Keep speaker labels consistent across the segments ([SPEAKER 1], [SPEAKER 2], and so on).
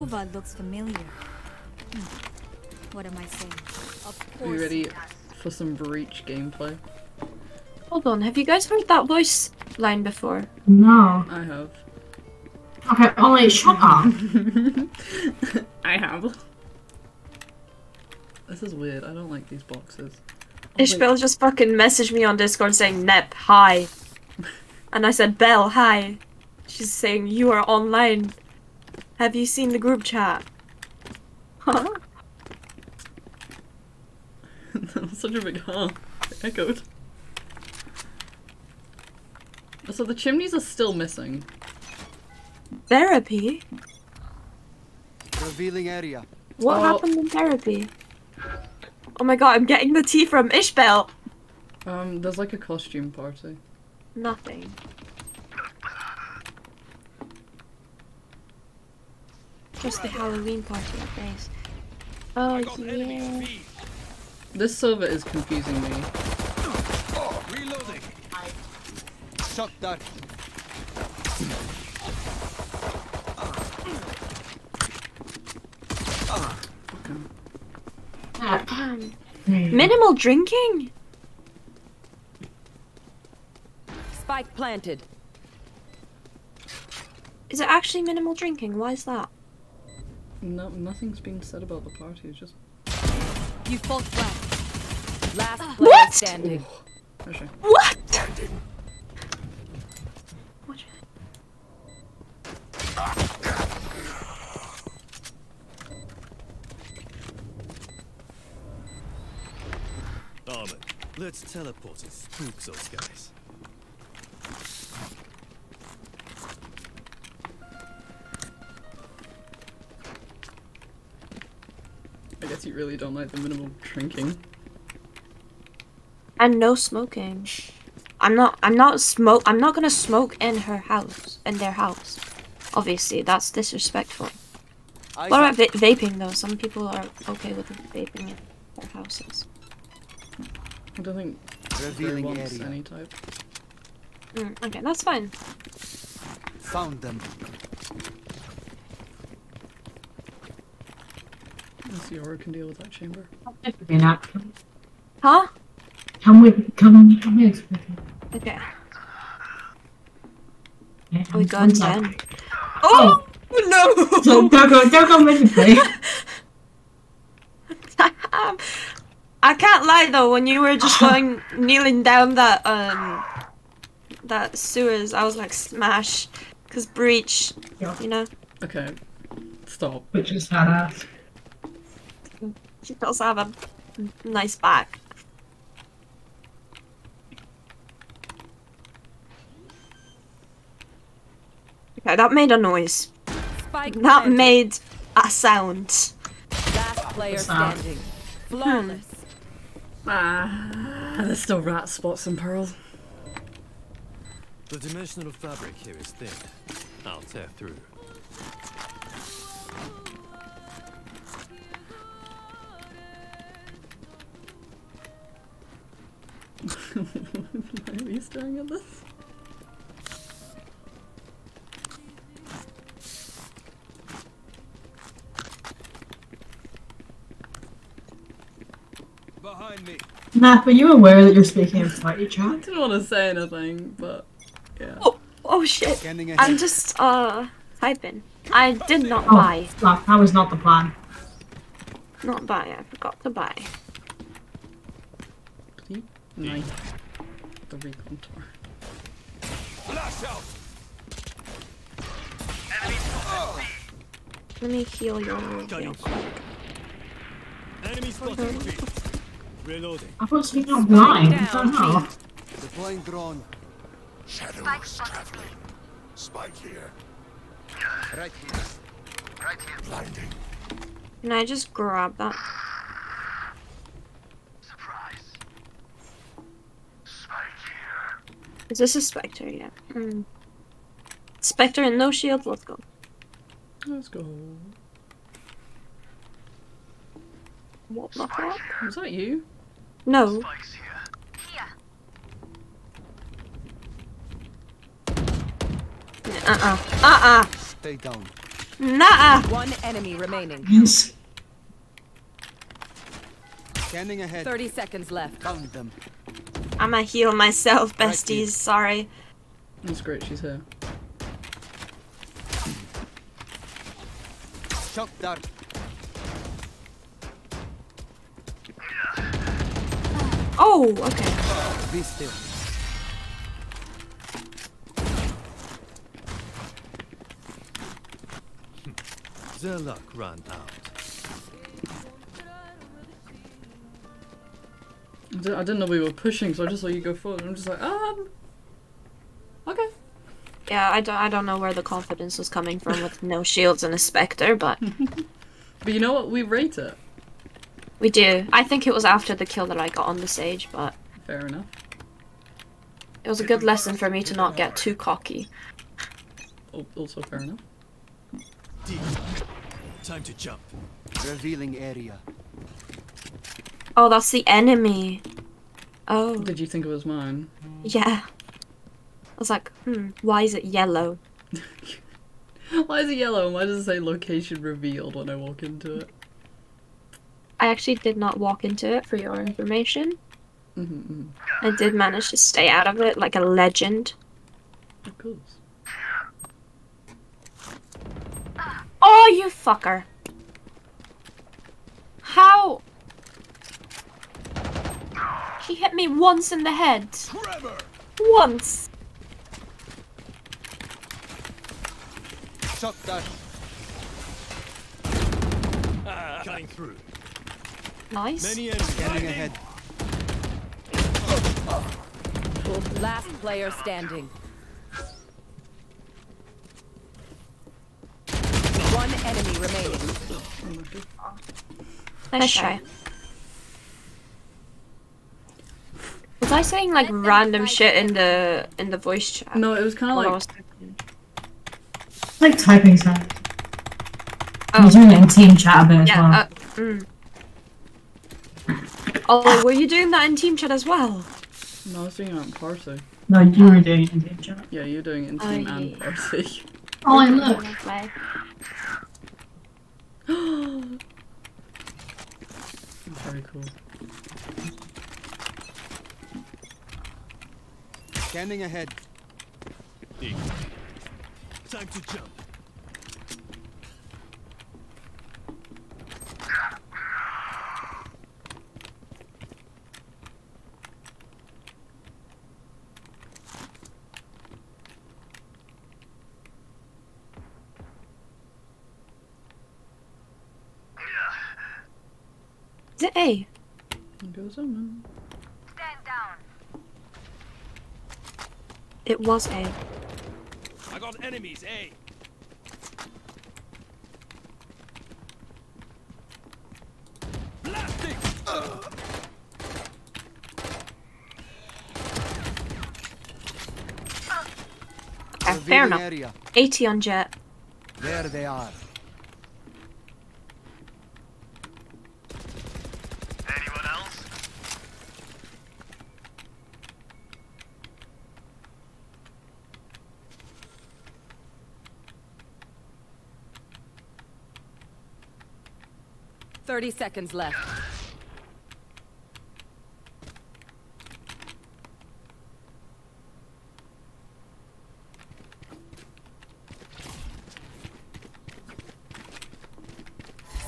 [SPEAKER 1] Nova looks familiar. Hmm. What am I saying? Of
[SPEAKER 2] Are you
[SPEAKER 1] course.
[SPEAKER 2] ready for some Breach gameplay?
[SPEAKER 3] Hold on, have you guys heard that voice line before?
[SPEAKER 4] No.
[SPEAKER 2] I have.
[SPEAKER 4] Okay, Ollie, shut up.
[SPEAKER 2] I have. This is weird. I don't like these boxes. Oh, wait.
[SPEAKER 3] Ishbel just fucking messaged me on Discord saying, Nep, hi. And I said, Belle, hi. She's saying, you are online. Have you seen the group chat? Huh?
[SPEAKER 2] that was such a big huh. It echoed. So the chimneys are still missing.
[SPEAKER 3] Therapy?
[SPEAKER 5] Revealing area.
[SPEAKER 3] What
[SPEAKER 2] Oh.
[SPEAKER 3] happened in therapy? Oh my god, I'm getting the tea from Ishbel!
[SPEAKER 2] Um, there's like a costume party.
[SPEAKER 3] Nothing. Just the Halloween party at base. Oh yeah.
[SPEAKER 2] This server is confusing me.
[SPEAKER 5] Oh, Reloading. Shock dart.
[SPEAKER 3] Um, minimal drinking?
[SPEAKER 6] Spike planted.
[SPEAKER 3] Is it actually minimal drinking? Why is that?
[SPEAKER 2] No, nothing's been said about the party. It's just.
[SPEAKER 1] You fought well.
[SPEAKER 6] Last player
[SPEAKER 3] What?
[SPEAKER 6] standing.
[SPEAKER 2] Oh, okay.
[SPEAKER 3] What? What?
[SPEAKER 7] Armin, let's teleport and spook those guys.
[SPEAKER 2] Really don't like the minimal drinking.
[SPEAKER 3] And no smoking. I'm not. I'm not smoke. I'm not gonna smoke in her house. In their house. Obviously, that's disrespectful.
[SPEAKER 5] Eyes
[SPEAKER 3] What about va- vaping though? Some people are okay with vaping in their houses.
[SPEAKER 2] I don't think
[SPEAKER 5] Revealing
[SPEAKER 2] wants
[SPEAKER 5] area.
[SPEAKER 2] any type.
[SPEAKER 3] Mm, okay, that's fine.
[SPEAKER 5] Found them.
[SPEAKER 2] Unless Yoru can deal with that chamber.
[SPEAKER 4] Be not.
[SPEAKER 3] Huh?
[SPEAKER 4] Can we, can, can we explain?
[SPEAKER 3] Okay.
[SPEAKER 4] Okay,
[SPEAKER 3] Oh, we
[SPEAKER 4] I'm
[SPEAKER 3] gone
[SPEAKER 4] sorry.
[SPEAKER 3] again. Oh, no!
[SPEAKER 4] So don't go, don't go medically.
[SPEAKER 3] Um, I can't lie though. When you were just going kneeling down that um that sewers, I was like smash, cause breach.
[SPEAKER 4] Yeah.
[SPEAKER 3] You know,
[SPEAKER 2] Okay. Stop.
[SPEAKER 4] Which is badass.
[SPEAKER 3] She does have a nice back. Okay, that made a noise.
[SPEAKER 6] Spike
[SPEAKER 3] That
[SPEAKER 6] planted.
[SPEAKER 3] made a sound.
[SPEAKER 6] Last player standing. Flawless.
[SPEAKER 2] Ah, there's still rat spots and pearls.
[SPEAKER 7] The dimensional fabric here is thin. I'll tear through.
[SPEAKER 2] Why are you staring at this?
[SPEAKER 5] Behind me.
[SPEAKER 4] Nap, are you aware that you're speaking in fighty
[SPEAKER 2] I didn't want to say anything, but yeah.
[SPEAKER 3] Oh, oh shit! I'm just uh typing. I did not
[SPEAKER 4] Oh,
[SPEAKER 3] buy.
[SPEAKER 4] fuck, that was not the plan.
[SPEAKER 3] Not buy. I forgot to buy.
[SPEAKER 2] Nice. The recon tower.
[SPEAKER 5] Flash out. Oh!
[SPEAKER 3] Let me heal your real quick.
[SPEAKER 7] Enemy spotted B. Reloading.
[SPEAKER 4] I was speaking out blind. I don't know.
[SPEAKER 5] Deploying drone.
[SPEAKER 8] Shadows traveling. Spike here.
[SPEAKER 5] Right here.
[SPEAKER 8] Right here. Blinding.
[SPEAKER 3] Can I just grab that?
[SPEAKER 8] Surprise. Spike here.
[SPEAKER 3] Is this a Spectre? Yeah. Hmm. Spectre and no shield, let's go.
[SPEAKER 2] Let's go.
[SPEAKER 3] What the fuck?
[SPEAKER 2] Was that you?
[SPEAKER 3] No. Uh-uh. Uh-uh.
[SPEAKER 5] Stay down.
[SPEAKER 3] Nah.
[SPEAKER 6] One enemy remaining.
[SPEAKER 4] Yes.
[SPEAKER 5] Scanning ahead.
[SPEAKER 6] 30 seconds left.
[SPEAKER 5] Count them.
[SPEAKER 3] I'ma heal myself, besties. Sorry.
[SPEAKER 2] That's great, she's here.
[SPEAKER 5] Shock dart.
[SPEAKER 3] Oh, okay.
[SPEAKER 5] Be still. Hmm.
[SPEAKER 7] Their luck ran out.
[SPEAKER 2] I didn't, know we were pushing, so I just saw you go forward. I'm just like, um. Okay.
[SPEAKER 3] Yeah, I don't, I don't know where the confidence was coming from with no shields and a specter, but
[SPEAKER 2] But you know what? We rate it.
[SPEAKER 3] we do. I think it was after the kill that I got on the sage, but
[SPEAKER 2] Fair enough.
[SPEAKER 3] it was a good lesson for me to not get too cocky.
[SPEAKER 2] Also fair enough.
[SPEAKER 7] Deep. Time to jump.
[SPEAKER 5] Revealing area.
[SPEAKER 3] Oh, that's the enemy. Oh,
[SPEAKER 2] Did you think it was mine?
[SPEAKER 3] yeah. I was like, hmm, why is it yellow?
[SPEAKER 2] Why is it yellow and why does it say location revealed when I walk into it?
[SPEAKER 3] I actually did not walk into it for your information.
[SPEAKER 2] Mm-hmm,
[SPEAKER 3] I did manage to stay out of it like a legend.
[SPEAKER 2] Of course.
[SPEAKER 3] Oh, you fucker. How? He hit me once in the head.
[SPEAKER 7] Trevor!
[SPEAKER 3] Once.
[SPEAKER 5] Shock dart. Ah.
[SPEAKER 7] Cutting through.
[SPEAKER 3] Nice.
[SPEAKER 7] Many enemies.
[SPEAKER 5] Scanning ahead.
[SPEAKER 6] Last player standing. One enemy remaining.
[SPEAKER 3] Nice try. Was I saying like random shit in the in the voice chat?
[SPEAKER 2] No, it was kind of
[SPEAKER 3] While I
[SPEAKER 2] like
[SPEAKER 3] was typing?
[SPEAKER 4] Like typing sound.
[SPEAKER 3] Oh.
[SPEAKER 4] You're doing it in team chat a bit as well.
[SPEAKER 3] Yeah. Uh, mm. Oh, were you doing that in team chat as well?
[SPEAKER 2] no, I was doing it on party.
[SPEAKER 4] No, you were doing it in team chat.
[SPEAKER 2] Yeah, you're doing it in team
[SPEAKER 3] I-
[SPEAKER 2] and party.
[SPEAKER 4] Oh, and look.
[SPEAKER 3] Play.
[SPEAKER 2] Very cool.
[SPEAKER 5] Scanning ahead.
[SPEAKER 7] Deep. Time to jump.
[SPEAKER 3] Is it A?
[SPEAKER 2] Goes on.
[SPEAKER 8] Stand down.
[SPEAKER 3] It was A.
[SPEAKER 7] I got enemies, eh? Blasting!
[SPEAKER 3] Okay, fair enough.
[SPEAKER 5] area.
[SPEAKER 3] 80 on jet.
[SPEAKER 5] There they are.
[SPEAKER 6] 30 seconds left.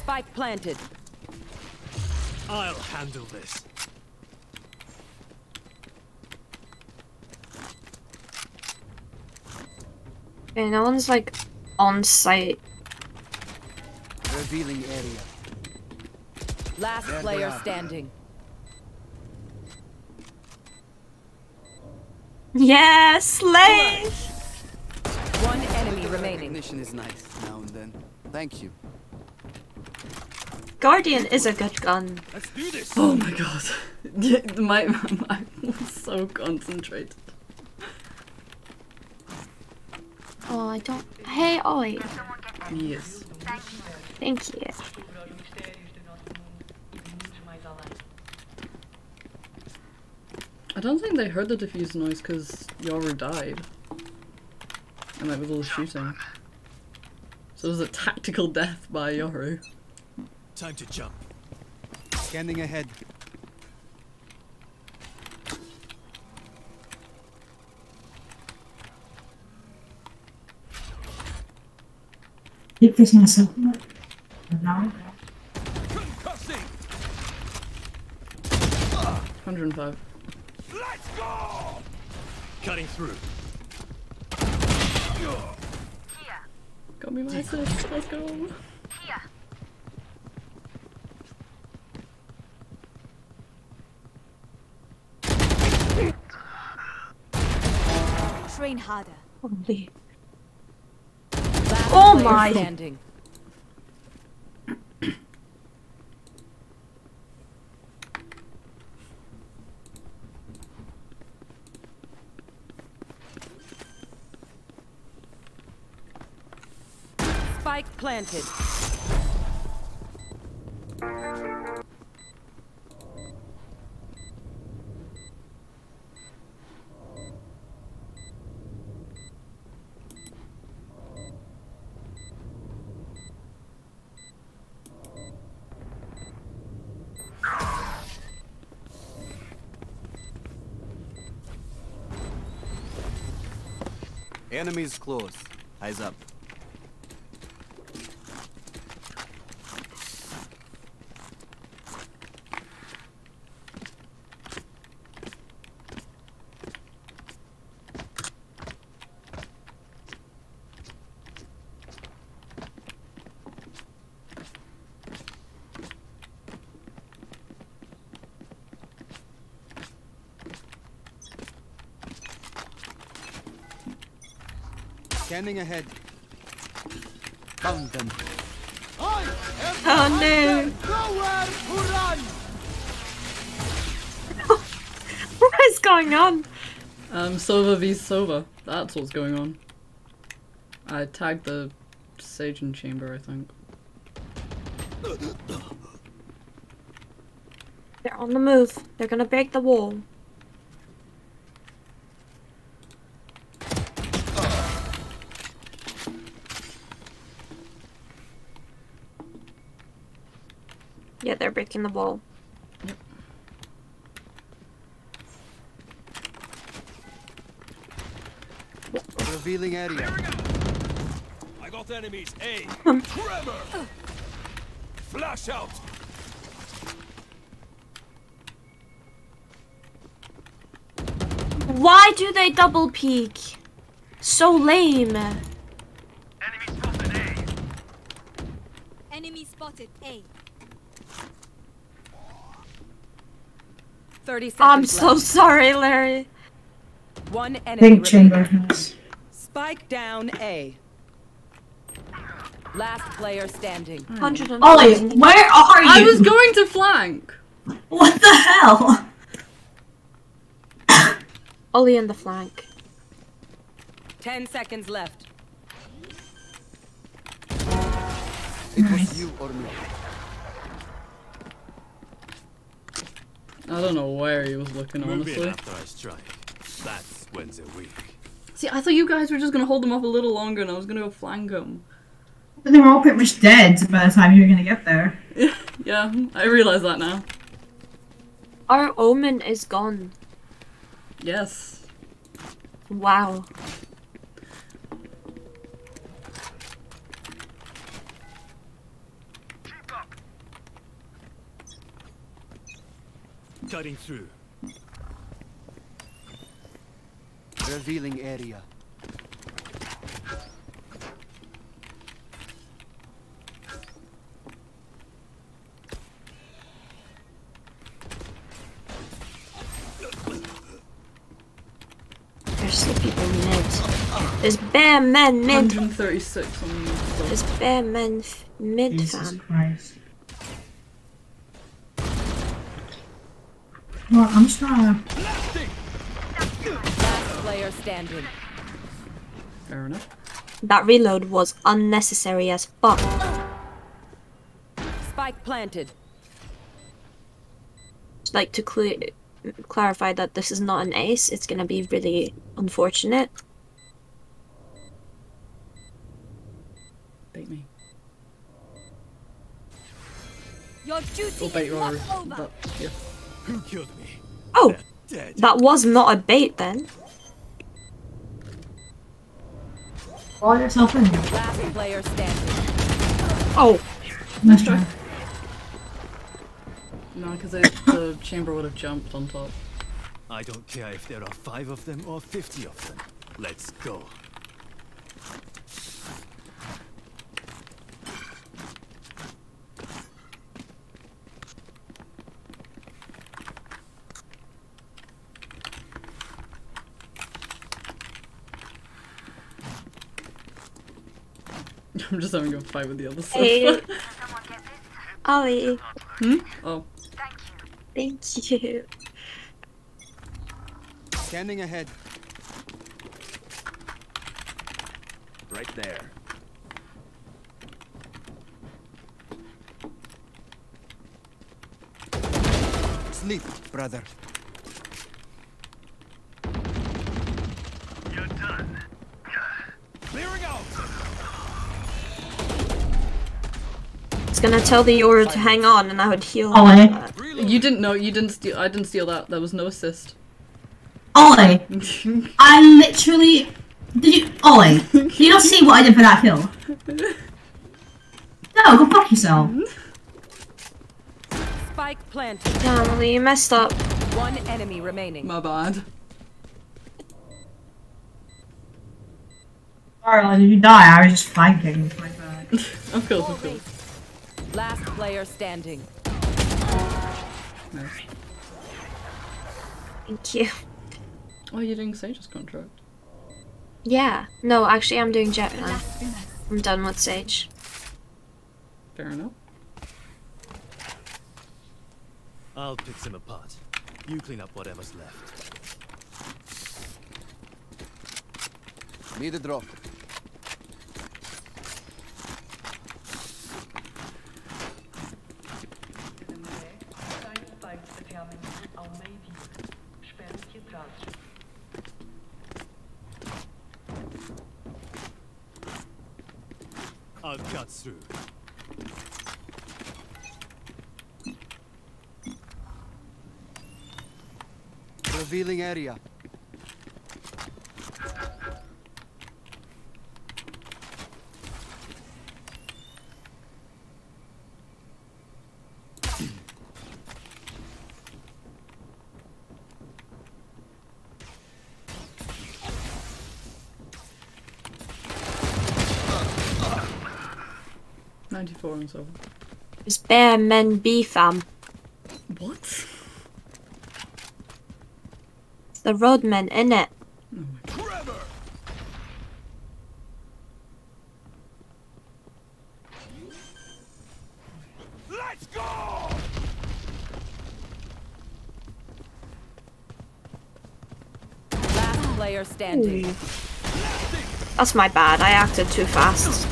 [SPEAKER 6] Spike planted.
[SPEAKER 7] I'll handle this.
[SPEAKER 3] Okay, no one's like on site.
[SPEAKER 5] Revealing area.
[SPEAKER 6] Last
[SPEAKER 5] There
[SPEAKER 6] player
[SPEAKER 5] are.
[SPEAKER 6] standing.
[SPEAKER 3] Yes, slay!
[SPEAKER 6] One enemy remaining.
[SPEAKER 5] Recognition is nice now and then. Thank you.
[SPEAKER 3] Guardian is a good gun.
[SPEAKER 7] Let's do this!
[SPEAKER 2] Oh my god. Yeah, my, my was so concentrated.
[SPEAKER 3] Oh, I don't. Hey, Oi.
[SPEAKER 2] Yes.
[SPEAKER 3] Thank you.
[SPEAKER 2] I don't think they heard the diffuse noise because Yoru died. And like with all the shooting. So it was a tactical death by Yoru.
[SPEAKER 7] Time to jump.
[SPEAKER 5] Scanning ahead.
[SPEAKER 4] Keep this myself. No.
[SPEAKER 7] Concussing!
[SPEAKER 2] 105.
[SPEAKER 7] Let's go! Cutting through.
[SPEAKER 8] Here.
[SPEAKER 2] Got me my assist. Let's go.
[SPEAKER 8] Here.
[SPEAKER 1] Train harder.
[SPEAKER 3] Holy.
[SPEAKER 6] Last
[SPEAKER 3] Oh my.
[SPEAKER 6] Standing. Spike planted.
[SPEAKER 5] Enemies close. Eyes up. Scanning ahead. Found them. I am
[SPEAKER 3] Oh no!
[SPEAKER 5] nowhere to run!
[SPEAKER 3] What is going on?
[SPEAKER 2] Um, Sova v Sova. That's what's going on. I tagged the Sagen chamber, I think.
[SPEAKER 3] They're on the move. They're gonna break the wall. Yeah, they're breaking the wall.
[SPEAKER 5] Revealing area.
[SPEAKER 7] I got enemies. A. Tremor! Flash out!
[SPEAKER 3] Why do they double peek? So lame.
[SPEAKER 8] Enemy spotted A.
[SPEAKER 1] Enemy spotted A.
[SPEAKER 6] 30 seconds
[SPEAKER 3] I'm so
[SPEAKER 6] left.
[SPEAKER 3] sorry, Larry.
[SPEAKER 6] One enemy
[SPEAKER 4] Big chamber has.
[SPEAKER 6] Spike down A. Last player standing. Hmm.
[SPEAKER 3] 100 and
[SPEAKER 4] Ollie, where are you?
[SPEAKER 2] I was going to flank!
[SPEAKER 4] What the hell?
[SPEAKER 3] Ollie in the flank.
[SPEAKER 6] 10 seconds left.
[SPEAKER 5] It was you or me.
[SPEAKER 2] I don't know where he was looking,
[SPEAKER 7] Move in
[SPEAKER 2] honestly.
[SPEAKER 7] after I strike. That's when they're weak.
[SPEAKER 2] See, I thought you guys were just gonna hold them off a little longer and I was gonna go flank them.
[SPEAKER 4] But they were all pretty much dead by the time you were gonna get there.
[SPEAKER 2] yeah, I realize that now.
[SPEAKER 3] Our omen is gone.
[SPEAKER 2] Yes.
[SPEAKER 3] Wow.
[SPEAKER 7] Cutting through.
[SPEAKER 5] Revealing area.
[SPEAKER 3] There's still people mid. There's bare men mid.
[SPEAKER 2] 136 on the
[SPEAKER 3] There's bare men f- mid,
[SPEAKER 4] Jesus
[SPEAKER 3] fam.
[SPEAKER 4] Well, I'm just trying to.
[SPEAKER 6] Last player standing.
[SPEAKER 2] Fair enough.
[SPEAKER 3] That reload was unnecessary as fuck.
[SPEAKER 6] Spike planted.
[SPEAKER 3] Just like to clear, clarify that this is not an ace. It's gonna be really unfortunate.
[SPEAKER 2] Bait me.
[SPEAKER 1] Your duty
[SPEAKER 2] Or bait
[SPEAKER 1] is not over.
[SPEAKER 2] But, yeah.
[SPEAKER 7] Who killed me?
[SPEAKER 3] Oh, that was not a bait then.
[SPEAKER 4] Wall yourself in.
[SPEAKER 6] Last player standing.
[SPEAKER 3] Oh,
[SPEAKER 4] Nice try.
[SPEAKER 2] No, because the chamber would have jumped on top.
[SPEAKER 7] I don't care if there are five of them or fifty of them. Let's go.
[SPEAKER 2] I'm just having a fight with the other stuff.
[SPEAKER 3] hey,
[SPEAKER 8] Someone?
[SPEAKER 3] Ollie,
[SPEAKER 2] hmm? Oh,
[SPEAKER 8] Thank you.
[SPEAKER 3] thank you.
[SPEAKER 5] Scanning ahead.
[SPEAKER 7] Right there.
[SPEAKER 5] Sleep, brother.
[SPEAKER 3] Gonna tell the Yoru to hang on, and I would heal.
[SPEAKER 4] Ollie.
[SPEAKER 3] that.
[SPEAKER 2] you didn't know. You didn't steal. I didn't steal that. There was no assist.
[SPEAKER 4] Ollie, I literally. Did you. Ollie, did you not see what I did for that kill? No, go fuck yourself.
[SPEAKER 6] Spike planted.
[SPEAKER 3] Damn, Ollie, you messed up.
[SPEAKER 6] One enemy remaining.
[SPEAKER 2] My bad.
[SPEAKER 4] Sorry, Ollie, did you die? I was just flanking. It's my bad.
[SPEAKER 2] Of course, of course.
[SPEAKER 6] Last player standing.
[SPEAKER 2] Nice.
[SPEAKER 3] Thank you.
[SPEAKER 2] Oh, you're doing Sage's contract.
[SPEAKER 3] Yeah. No, actually, I'm doing Jet now. I'm done with Sage.
[SPEAKER 2] Fair enough.
[SPEAKER 7] I'll pick them apart. You clean up whatever's left.
[SPEAKER 5] Need a drop.
[SPEAKER 7] I'll through.
[SPEAKER 5] Revealing area.
[SPEAKER 2] Ninety-four and so.
[SPEAKER 3] It's Bear Men B fam.
[SPEAKER 2] What?
[SPEAKER 3] It's the Roadmen, innit?
[SPEAKER 7] Oh Trevor! Let's go!
[SPEAKER 6] Last player standing.
[SPEAKER 3] That's my bad. I acted too fast.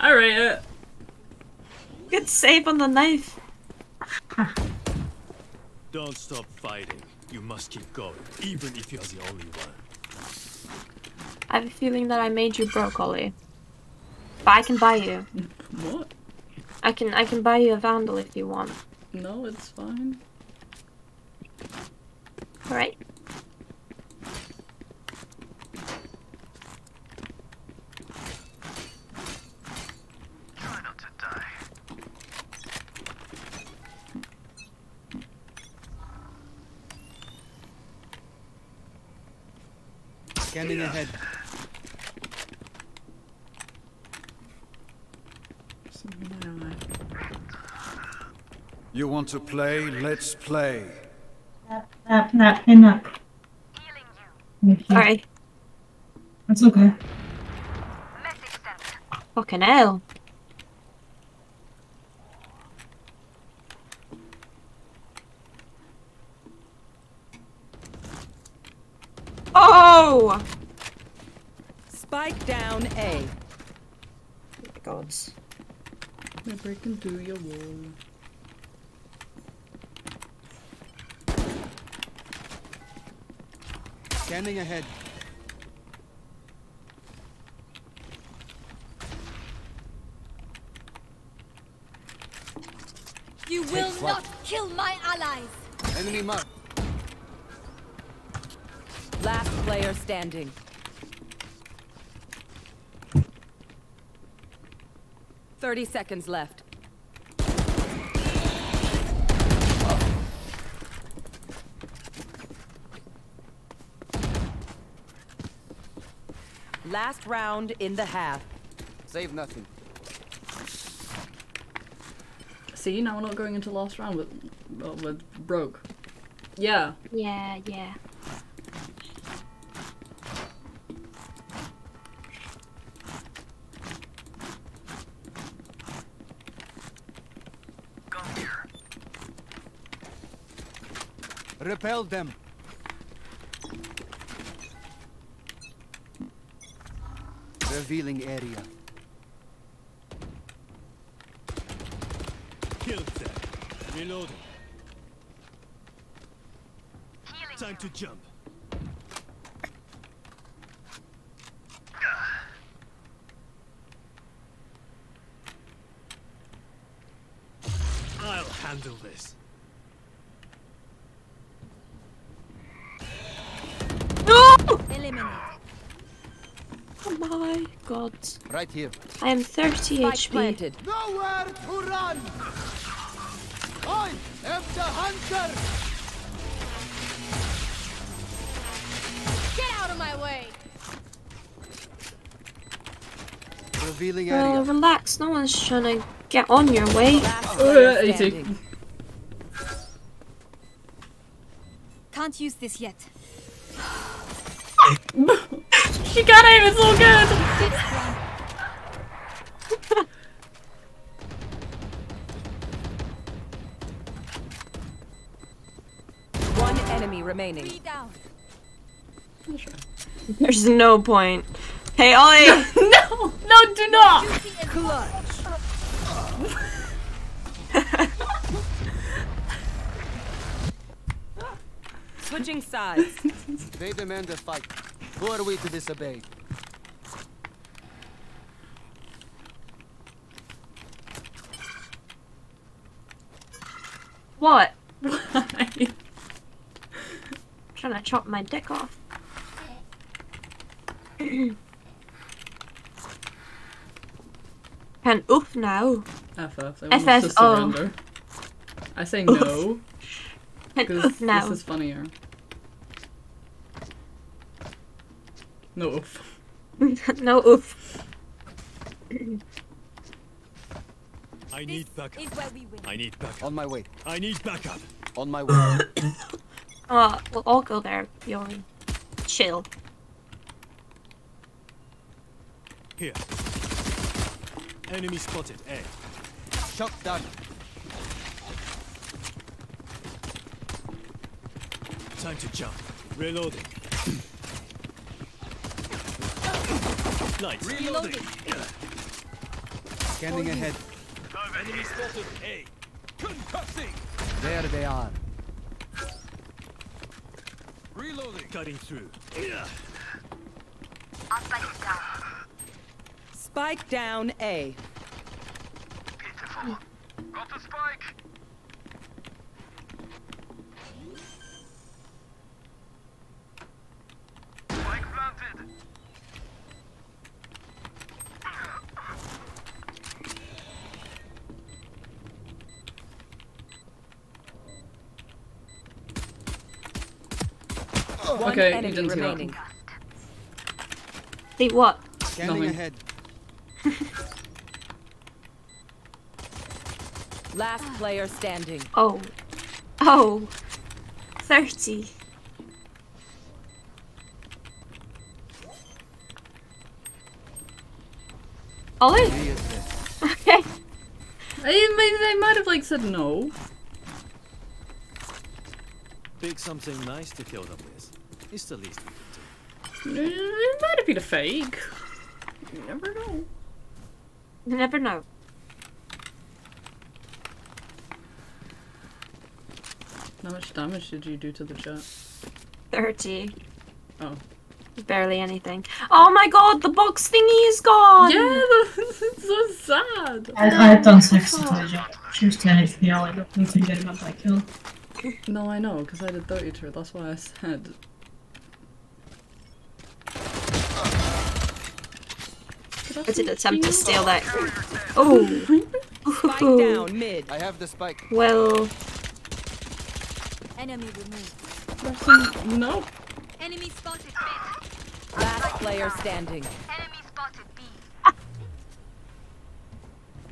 [SPEAKER 2] I rate it.
[SPEAKER 3] Good save on the knife.
[SPEAKER 7] Don't stop fighting. You must keep going, even if you're the only one.
[SPEAKER 3] I have a feeling that I made you broke, Ollie. But I can buy you.
[SPEAKER 2] What?
[SPEAKER 3] I can I can buy you a Vandal if you want.
[SPEAKER 2] No, it's fine.
[SPEAKER 3] Alright.
[SPEAKER 5] Scanning ahead.
[SPEAKER 2] Something in my eye.
[SPEAKER 9] You want to play? Let's play.
[SPEAKER 4] Nap, nap, hey, nap.
[SPEAKER 8] Healing you.
[SPEAKER 4] Thank you.
[SPEAKER 3] Alright.
[SPEAKER 4] That's okay.
[SPEAKER 3] Fucking hell.
[SPEAKER 6] Spike down A.
[SPEAKER 3] Oh my gods.
[SPEAKER 2] They're breaking through your wall.
[SPEAKER 5] Standing ahead.
[SPEAKER 1] You Take will
[SPEAKER 5] flight.
[SPEAKER 1] not kill my allies!
[SPEAKER 5] Enemy mark.
[SPEAKER 6] Last player standing. Thirty seconds left. Last round in the half.
[SPEAKER 5] Save nothing.
[SPEAKER 2] See, now we're not going into last round with well, with broke. Yeah.
[SPEAKER 3] Yeah, yeah.
[SPEAKER 5] Repel them. Revealing area.
[SPEAKER 7] Killed that. Reloading.
[SPEAKER 8] Healing
[SPEAKER 7] Time to jump. I'll handle this.
[SPEAKER 3] God.
[SPEAKER 5] Right here.
[SPEAKER 3] I am 30
[SPEAKER 6] Spike
[SPEAKER 3] HP.
[SPEAKER 6] planted.
[SPEAKER 5] Nowhere to run! I am the hunter!
[SPEAKER 1] Get out of my way.
[SPEAKER 5] Revealing
[SPEAKER 3] Girl,
[SPEAKER 5] area.
[SPEAKER 3] relax. No one's trying to get on your way.
[SPEAKER 2] Uh,
[SPEAKER 6] player
[SPEAKER 2] 80.
[SPEAKER 6] standing.
[SPEAKER 1] Can't use this yet.
[SPEAKER 2] she got aim, it's all good!
[SPEAKER 6] One enemy remaining.
[SPEAKER 3] There's no point. Hey, Ollie!
[SPEAKER 2] no! No, do not! Clutch.
[SPEAKER 6] Switching sides.
[SPEAKER 5] They demand a fight. Who are we to disobey?
[SPEAKER 3] what?
[SPEAKER 2] Why?
[SPEAKER 3] Trying to chop my dick off. Can oof now.
[SPEAKER 2] FF, they want to
[SPEAKER 3] oh.
[SPEAKER 2] surrender. I say no,
[SPEAKER 3] Can oof now.
[SPEAKER 2] this is funnier. No, oof.
[SPEAKER 3] no oof.
[SPEAKER 7] I need backup.
[SPEAKER 1] is where we win.
[SPEAKER 7] I need backup.
[SPEAKER 5] On my way.
[SPEAKER 7] I need backup.
[SPEAKER 5] On my way.
[SPEAKER 3] Oh, we'll all go there, Bjorn. Chill.
[SPEAKER 7] Here. Enemy spotted. A.
[SPEAKER 5] Shot down.
[SPEAKER 7] Time to jump. Reloading. Lights. Reloading.
[SPEAKER 5] Scanning oh, ahead.
[SPEAKER 7] Enemy spotted. A. Concussing.
[SPEAKER 5] There they are.
[SPEAKER 7] Reloading. Cutting through.
[SPEAKER 8] Outside is down.
[SPEAKER 6] Spike down A.
[SPEAKER 8] Pitiful. Got the spike. Spike planted.
[SPEAKER 6] One
[SPEAKER 2] Okay, you
[SPEAKER 6] enemy
[SPEAKER 2] see
[SPEAKER 6] remaining.
[SPEAKER 3] See what?
[SPEAKER 5] Scanning
[SPEAKER 2] Nothing.
[SPEAKER 5] ahead.
[SPEAKER 6] Last player standing.
[SPEAKER 3] Oh. Oh. 30. Ollie?
[SPEAKER 5] He is dead.
[SPEAKER 3] Okay.
[SPEAKER 2] I, may- they might have like said no.
[SPEAKER 7] Pick something nice to kill them with. It's the least we can do.
[SPEAKER 2] It might have been a fake. You never know.
[SPEAKER 3] You never know.
[SPEAKER 2] How much damage did you do to the chat?
[SPEAKER 3] 30.
[SPEAKER 2] Oh.
[SPEAKER 3] Barely anything. Oh my god, the box thingy is gone!
[SPEAKER 2] Yeah, that's so sad.
[SPEAKER 4] I, I've done sex to told you. She was 10 HP I don't need to get him by kill.
[SPEAKER 2] No, I know, because I did 30 to her. That's why I said.
[SPEAKER 3] I did attempt to steal that. Oh.
[SPEAKER 6] Spike down mid.
[SPEAKER 5] I have the spike.
[SPEAKER 3] Well,
[SPEAKER 1] Enemy removed.
[SPEAKER 2] No.
[SPEAKER 1] Enemy spotted mid.
[SPEAKER 6] Last player standing.
[SPEAKER 8] Enemy spotted B.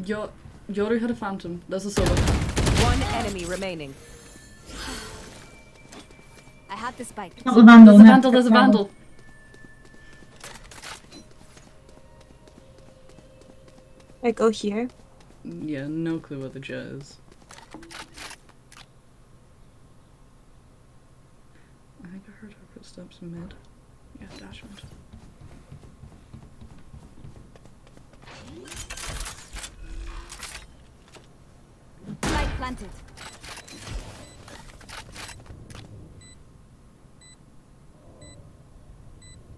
[SPEAKER 2] Yo- Yoru had a phantom. There's a solo.
[SPEAKER 6] One enemy remaining.
[SPEAKER 1] I have the spike.
[SPEAKER 4] Not the vandal.
[SPEAKER 2] There's a
[SPEAKER 4] no,
[SPEAKER 2] vandal, there's a vandal.
[SPEAKER 3] I go here.
[SPEAKER 2] Yeah, no clue where the jet is. I think I heard her footsteps mid. Yeah, dash mid.
[SPEAKER 1] Spike planted.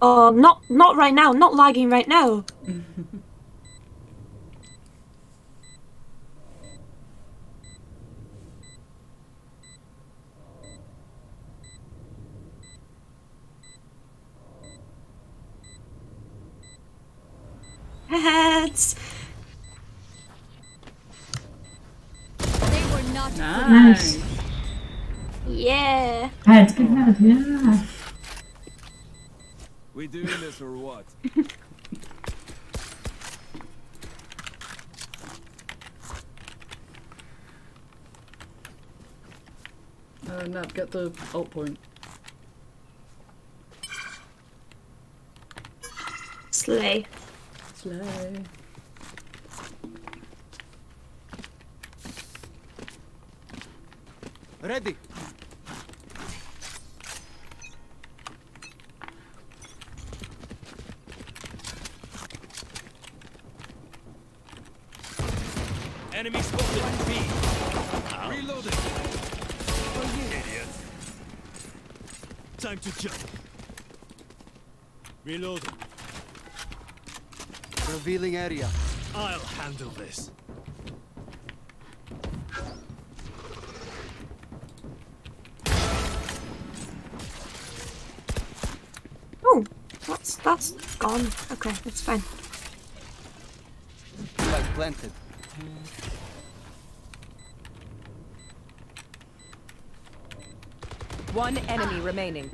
[SPEAKER 3] Oh, not not right now. Not lagging right now. Heads.
[SPEAKER 1] They were not
[SPEAKER 2] Nice.
[SPEAKER 3] Yeah.
[SPEAKER 4] Head, good head, yeah.
[SPEAKER 7] We doing this or what?
[SPEAKER 2] Uh, Nat, get the alt point.
[SPEAKER 3] Slay.
[SPEAKER 2] Slay.
[SPEAKER 5] Ready.
[SPEAKER 7] Enemy spotted Time to jump. Reloading.
[SPEAKER 5] Revealing area.
[SPEAKER 7] I'll handle this.
[SPEAKER 3] Oh, that's that's gone. Okay, that's fine.
[SPEAKER 5] Spike planted.
[SPEAKER 6] One enemy remaining.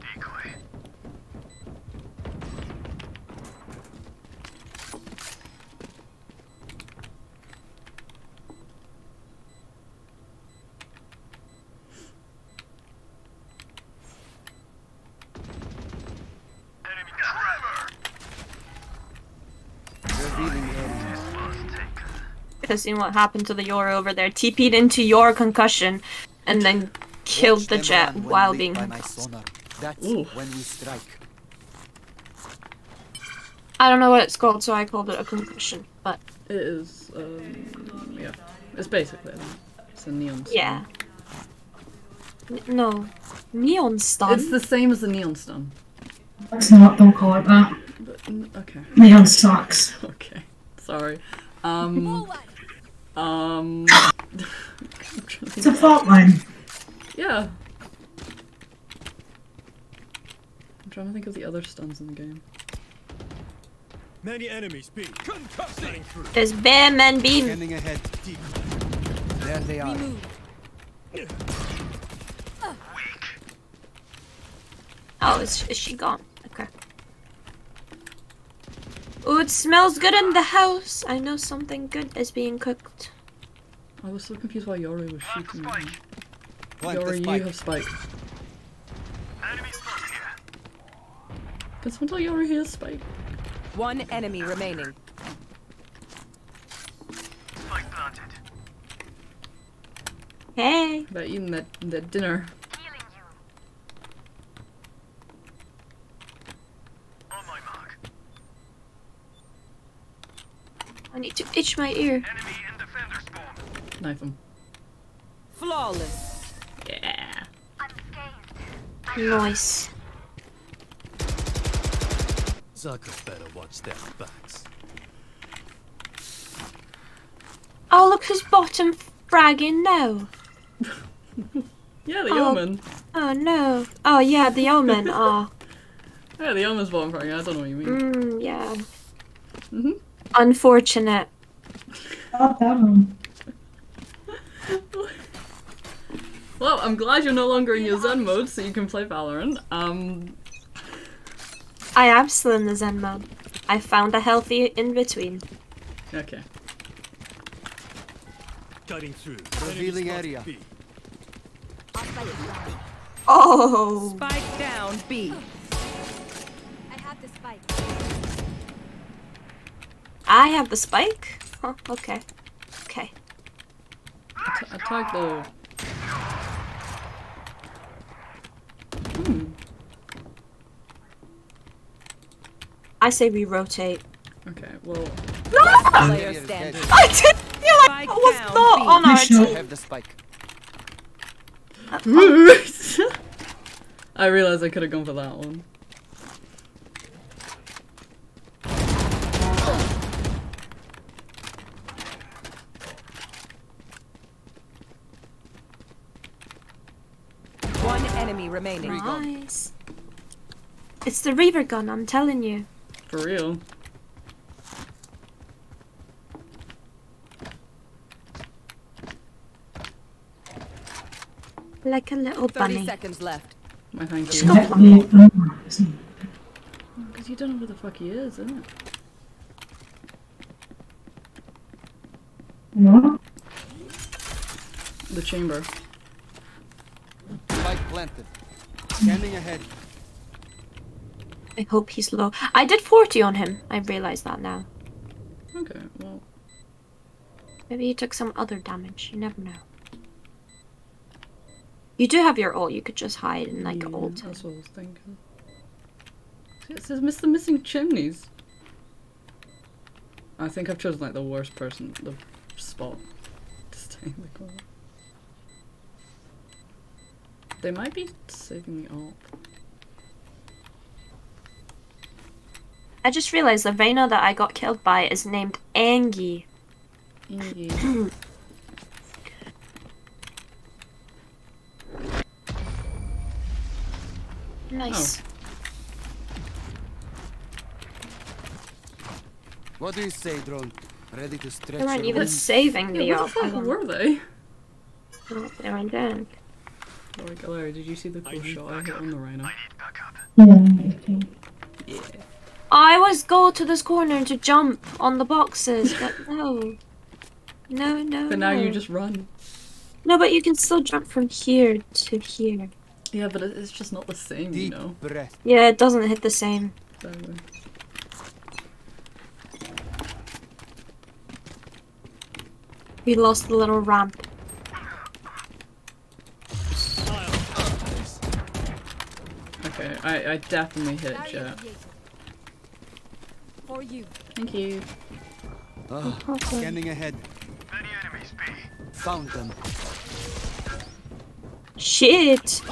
[SPEAKER 8] Decoy.
[SPEAKER 3] Because seen what happened to the Yoru over there. TP'd into your concussion and then killed
[SPEAKER 5] Watch
[SPEAKER 3] the jet while being concussed.
[SPEAKER 5] sonar. That's
[SPEAKER 2] Ooh.
[SPEAKER 5] when we strike.
[SPEAKER 3] I don't know what it's called, so I called it a concussion. But
[SPEAKER 2] It is, um, yeah. It's basically that. It's a neon stun.
[SPEAKER 3] yeah. N- no. Neon stun?
[SPEAKER 2] It's the same as the neon stun.
[SPEAKER 4] It's not, don't call it that.
[SPEAKER 2] But, okay.
[SPEAKER 4] Neon sucks.
[SPEAKER 2] Okay. Sorry. Um, um... I'm trying to
[SPEAKER 4] It's a fault line.
[SPEAKER 2] Yeah. I'm trying to think of the other stuns in the game.
[SPEAKER 7] Many enemies B. Concussing through.
[SPEAKER 3] There's Bam and Beam.
[SPEAKER 5] Scanning ahead. There they are.
[SPEAKER 1] Remove.
[SPEAKER 3] Oh, is, is she gone? Okay. Oh, it smells good in the house. I know something good is being cooked.
[SPEAKER 2] I was so confused why Yoru was
[SPEAKER 8] Plant the
[SPEAKER 2] shooting me.
[SPEAKER 8] Spike.
[SPEAKER 5] Plant the
[SPEAKER 2] Yoru, you have spike.
[SPEAKER 8] Enemy spotted here.
[SPEAKER 2] Can someone tell Yoru he has spike?
[SPEAKER 6] One enemy remaining.
[SPEAKER 8] Spike planted.
[SPEAKER 3] Hey.
[SPEAKER 2] About eating that, that dinner.
[SPEAKER 8] Healing you. On my mark.
[SPEAKER 3] I need to itch my ear.
[SPEAKER 8] Enemy in defender spawn.
[SPEAKER 2] Knife him.
[SPEAKER 6] Flawless.
[SPEAKER 2] Yeah.
[SPEAKER 8] Unscathed.
[SPEAKER 3] Nice.
[SPEAKER 7] Zucker better watch their backs.
[SPEAKER 3] Oh, look who's bottom fragging now.
[SPEAKER 2] Yeah, the
[SPEAKER 3] Oh.
[SPEAKER 2] omen.
[SPEAKER 3] Oh no. Oh yeah, the omen. Oh.
[SPEAKER 2] Yeah, the omen's bottom frag. I don't know what you mean.
[SPEAKER 3] Mm, yeah.
[SPEAKER 2] Mhm.
[SPEAKER 3] Unfortunate.
[SPEAKER 4] God damn.
[SPEAKER 2] Well, I'm glad you're no longer in your Zen mode, so you can play Valorant. Um,
[SPEAKER 3] I am still in the Zen mode. I found a healthy in between.
[SPEAKER 2] okay.
[SPEAKER 7] Cutting through.
[SPEAKER 5] Revealing area.
[SPEAKER 7] spotted B.
[SPEAKER 1] I'll spike it down.
[SPEAKER 3] Oh.
[SPEAKER 6] Spike down B.
[SPEAKER 1] I have the spike.
[SPEAKER 3] I have the spike? Huh, okay. Okay.
[SPEAKER 2] T- I tagged the. Hmm.
[SPEAKER 3] I say we rotate.
[SPEAKER 2] Okay. Well.
[SPEAKER 6] Player
[SPEAKER 5] Area is
[SPEAKER 6] standing.
[SPEAKER 3] I didn't feel like I was
[SPEAKER 6] down,
[SPEAKER 3] not
[SPEAKER 6] B.
[SPEAKER 3] on our
[SPEAKER 4] Push up.
[SPEAKER 3] team.
[SPEAKER 5] Have the spike.
[SPEAKER 2] I realized I could have gone for that one.
[SPEAKER 6] One enemy remaining.
[SPEAKER 3] Nice. It's the Reaver gun, I'm telling you.
[SPEAKER 2] For real.
[SPEAKER 3] Like a little
[SPEAKER 6] 30
[SPEAKER 3] bunny.
[SPEAKER 6] seconds left.
[SPEAKER 2] My thank you.
[SPEAKER 3] go-
[SPEAKER 4] Let me- oh,
[SPEAKER 2] Because you don't know where the fuck he is, isn't it?
[SPEAKER 4] it? What?
[SPEAKER 2] The chamber.
[SPEAKER 5] Spike planted. Standing ahead.
[SPEAKER 3] I hope he's low. I did 40 on him. I realize that now.
[SPEAKER 2] Okay, well.
[SPEAKER 3] Maybe he took some other damage. You never know. You do have your ult. You could just hide and like
[SPEAKER 2] yeah,
[SPEAKER 3] ult.
[SPEAKER 2] That's what I was thinking. It says Mr. Missing Chimneys. I think I've chosen like the worst person, the spot to stay in the corner. They might be saving the ult.
[SPEAKER 3] I just realized the Vayner that I got killed by is named Angie.
[SPEAKER 2] Ingy.
[SPEAKER 3] Nice. Oh.
[SPEAKER 5] What do you say, drone? Ready to stretch
[SPEAKER 3] They weren't even
[SPEAKER 5] wings?
[SPEAKER 3] saving me
[SPEAKER 2] Yeah, where
[SPEAKER 3] up.
[SPEAKER 2] the fuck were they?
[SPEAKER 3] Oh, they were dead.
[SPEAKER 2] Oh, like, Larry, did you see the cool
[SPEAKER 7] need
[SPEAKER 2] shot I hit on the rhino?
[SPEAKER 8] I need backup.
[SPEAKER 4] Yeah, okay.
[SPEAKER 2] Yeah.
[SPEAKER 3] I always go to this corner to jump on the boxes, but no. No, no.
[SPEAKER 2] But now you just run.
[SPEAKER 3] No, but you can still jump from here to here.
[SPEAKER 2] Yeah, but it's just not the same, you know.
[SPEAKER 5] breath.
[SPEAKER 3] Yeah, it doesn't hit the same.
[SPEAKER 2] Exactly.
[SPEAKER 3] We lost the little ramp.
[SPEAKER 2] Okay, I, I definitely hit
[SPEAKER 1] Barrier
[SPEAKER 2] Jett.
[SPEAKER 1] Created. For you.
[SPEAKER 2] Thank you.
[SPEAKER 5] Ah, scanning ahead.
[SPEAKER 8] Many enemies, B.
[SPEAKER 5] Found them.
[SPEAKER 3] Shit!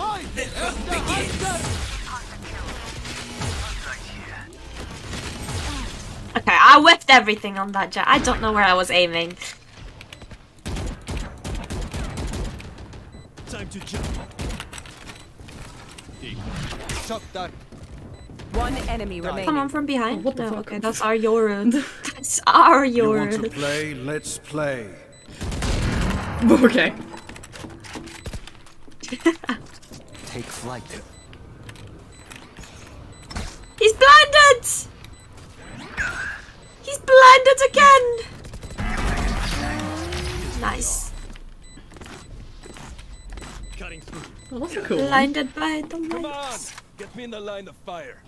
[SPEAKER 3] Okay, I whiffed everything on that Jett. I don't know where I was aiming.
[SPEAKER 7] Time to jump.
[SPEAKER 5] Shot dark.
[SPEAKER 6] One enemy remaining.
[SPEAKER 3] Come on from behind.
[SPEAKER 2] Oh, what the
[SPEAKER 3] no,
[SPEAKER 2] fuck?
[SPEAKER 3] okay, that's our Yoru. that's our
[SPEAKER 9] You want to play? Let's play.
[SPEAKER 2] okay.
[SPEAKER 5] Take flight.
[SPEAKER 3] He's blinded! He's blinded again! Nice.
[SPEAKER 7] Cutting through.
[SPEAKER 2] Oh, that's cool.
[SPEAKER 3] Blinded by the
[SPEAKER 7] Come on!
[SPEAKER 3] lights.
[SPEAKER 7] Get me in the line of fire.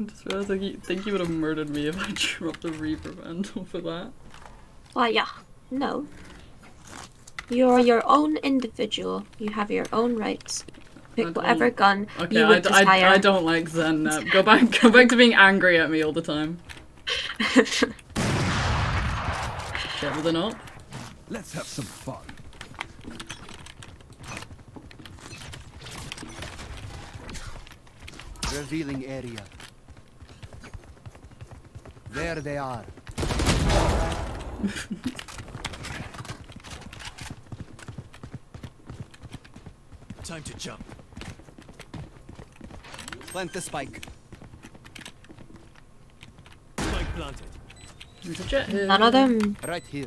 [SPEAKER 2] I just realized like, you think you would have murdered me if I dropped the Reaver Vandal for that.
[SPEAKER 3] Why, yeah. No. You're your own individual. You have your own rights. Pick whatever gun
[SPEAKER 2] Okay,
[SPEAKER 3] you
[SPEAKER 2] I,
[SPEAKER 3] would
[SPEAKER 2] d- I,
[SPEAKER 3] desire.
[SPEAKER 2] I don't like Zen now. Go back, go back to being angry at me all the time. Shit, with an up.
[SPEAKER 9] Let's have some fun.
[SPEAKER 5] Revealing area. There they are.
[SPEAKER 7] Time to jump.
[SPEAKER 5] Plant the spike.
[SPEAKER 7] Spike planted.
[SPEAKER 3] None of them.
[SPEAKER 5] Right here.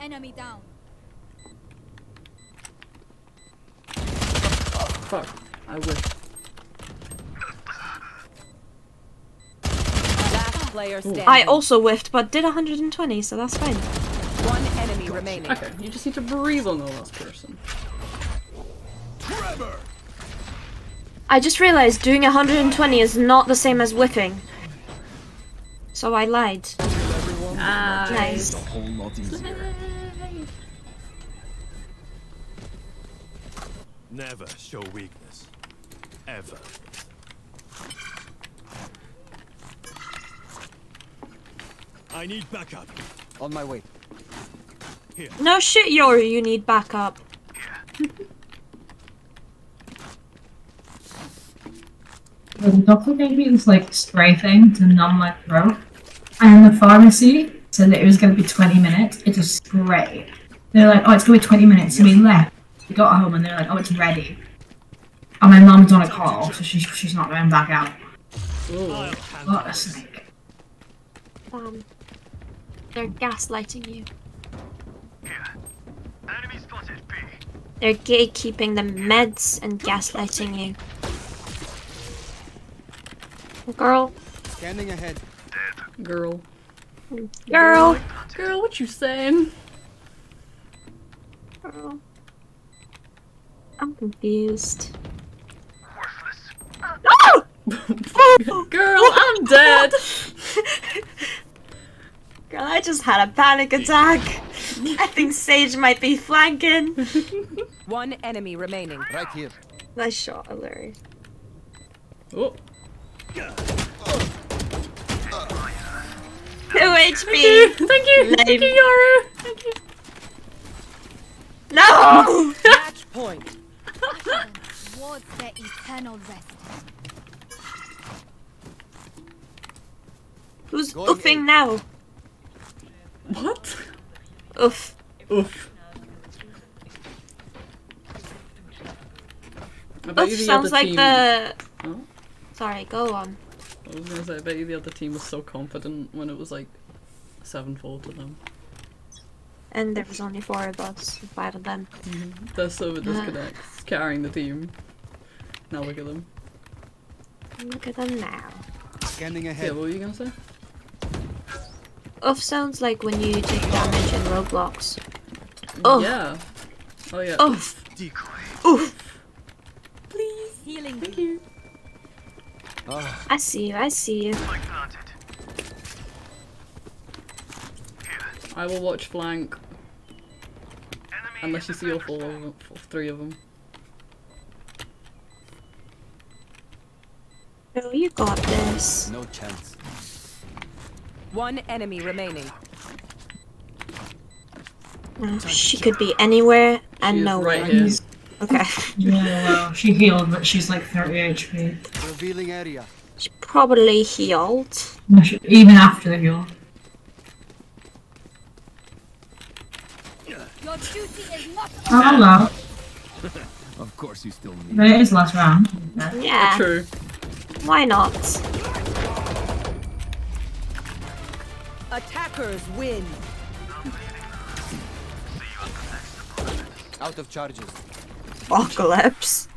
[SPEAKER 1] Enemy down.
[SPEAKER 2] Oh, fuck. I wish.
[SPEAKER 6] Last player.
[SPEAKER 3] I also whiffed, but did 120, so that's fine.
[SPEAKER 6] One enemy remaining.
[SPEAKER 2] Okay, you just need to breathe on the last person.
[SPEAKER 7] Trevor.
[SPEAKER 3] I just realized doing 120 is not the same as whiffing. So I lied.
[SPEAKER 2] Ah.
[SPEAKER 3] Nice.
[SPEAKER 7] A whole lot easier. Never show weakness. Ever. I need backup.
[SPEAKER 5] On my way.
[SPEAKER 3] No shit, Yoru, you need backup.
[SPEAKER 4] The doctor gave me this like spray thing to numb my throat, and the pharmacy said that it was going to be 20 minutes. It's a spray. They're like, oh, it's going to be 20 minutes. So we left. We got home and they're like, oh, it's ready. And my mum's on a call, so she's she's not going back out.
[SPEAKER 2] Ooh.
[SPEAKER 4] What a snake.
[SPEAKER 3] Um, they're gaslighting you.
[SPEAKER 8] Enemy spotted B.
[SPEAKER 3] They're gatekeeping the meds and gaslighting you. Girl,
[SPEAKER 5] Scanning ahead. Dead.
[SPEAKER 2] Girl.
[SPEAKER 3] girl,
[SPEAKER 2] Girl, what you saying?
[SPEAKER 3] girl. I'm confused.
[SPEAKER 8] Worthless.
[SPEAKER 2] Girl, I'm dead!
[SPEAKER 3] Girl, I just had a panic attack. I think Sage might be flanking.
[SPEAKER 6] One enemy remaining.
[SPEAKER 5] Right here.
[SPEAKER 3] Nice shot, Larry.
[SPEAKER 2] Oh.
[SPEAKER 3] Two HP.
[SPEAKER 2] Thank you! Thank you,
[SPEAKER 3] Lame.
[SPEAKER 2] Yara! Thank you.
[SPEAKER 3] No.
[SPEAKER 6] Match point.
[SPEAKER 1] Towards their eternal rest.
[SPEAKER 3] Who's
[SPEAKER 5] Going
[SPEAKER 3] oofing
[SPEAKER 5] in.
[SPEAKER 3] now?
[SPEAKER 2] What?
[SPEAKER 3] Oof.
[SPEAKER 2] Oof. I
[SPEAKER 3] Oof sounds
[SPEAKER 2] other
[SPEAKER 3] like
[SPEAKER 2] team...
[SPEAKER 3] the.
[SPEAKER 2] Oh?
[SPEAKER 3] Sorry, go on.
[SPEAKER 2] I was gonna say, I bet you the other team was so confident when it was like 7-4 to them.
[SPEAKER 3] And there was only four of us, five of them.
[SPEAKER 2] Their server disconnects, carrying the team. Now look at them.
[SPEAKER 3] Look at them now.
[SPEAKER 5] Scanning ahead.
[SPEAKER 2] Yeah,
[SPEAKER 5] ahead.
[SPEAKER 2] what were you gonna say?
[SPEAKER 3] Oof sounds like when you take damage in Roblox. Oh.
[SPEAKER 2] Yeah. Oh yeah.
[SPEAKER 3] Oof.
[SPEAKER 8] Decoy.
[SPEAKER 3] Oof.
[SPEAKER 2] Please.
[SPEAKER 1] Healing.
[SPEAKER 2] Thank you.
[SPEAKER 5] Ah,
[SPEAKER 3] I see you, I see you.
[SPEAKER 2] I will watch flank
[SPEAKER 8] Enemy
[SPEAKER 2] unless you see all four of them, f- three of them.
[SPEAKER 3] Girl, you got this.
[SPEAKER 5] no chance.
[SPEAKER 6] One enemy remaining.
[SPEAKER 3] No, she could be anywhere and
[SPEAKER 2] She
[SPEAKER 3] nowhere.
[SPEAKER 2] right here.
[SPEAKER 3] Okay.
[SPEAKER 4] Yeah, she healed, but she's like 30 HP.
[SPEAKER 5] Revealing area.
[SPEAKER 3] She probably healed.
[SPEAKER 4] No, she- Even after the heal.
[SPEAKER 1] Your duty is not
[SPEAKER 4] Oh, hello.
[SPEAKER 7] Of course you still need.
[SPEAKER 4] But it is last round. Yeah.
[SPEAKER 3] Yeah,
[SPEAKER 2] True.
[SPEAKER 3] why not?
[SPEAKER 6] Attackers win.
[SPEAKER 5] Out of charges.
[SPEAKER 3] Apocalypse.